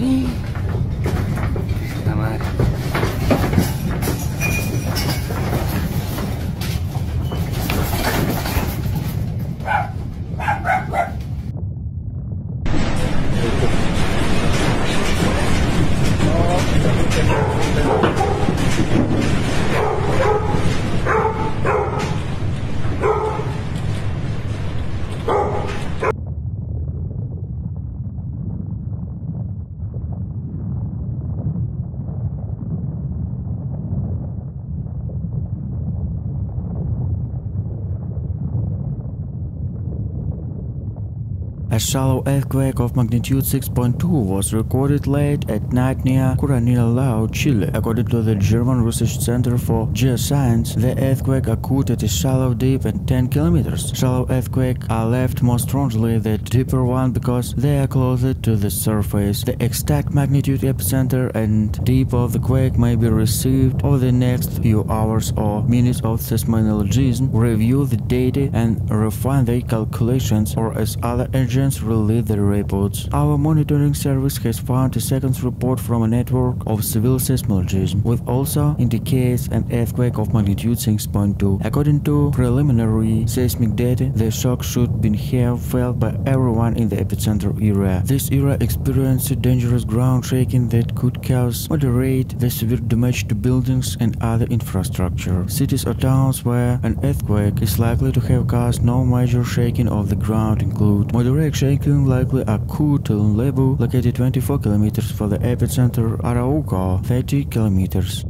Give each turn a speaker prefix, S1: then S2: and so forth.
S1: Madre.
S2: A shallow earthquake of magnitude 6.2 was recorded late at night near Curanilaue, Chile. According to the German Research Center for Geoscience, the earthquake occurred at a shallow deep and 10 kilometers. Shallow earthquakes are left more strongly the deeper one because they are closer to the surface. The exact magnitude epicenter and deep of the quake may be received over the next few hours or minutes of seismologists, review the data and refine their calculations or as other agents release their reports. Our monitoring service has found a second report from a network of civil seismologism, which also indicates an earthquake of magnitude 6.2. According to preliminary seismic data, the shock should be felt by everyone in the epicenter area. This area experienced dangerous ground shaking that could cause moderate the severe damage to buildings and other infrastructure. Cities or towns where an earthquake is likely to have caused no major shaking of the ground include moderate shaking likely occurred in Lebu, located 24 kilometers from the epicenter, Arauco, 30 kilometers.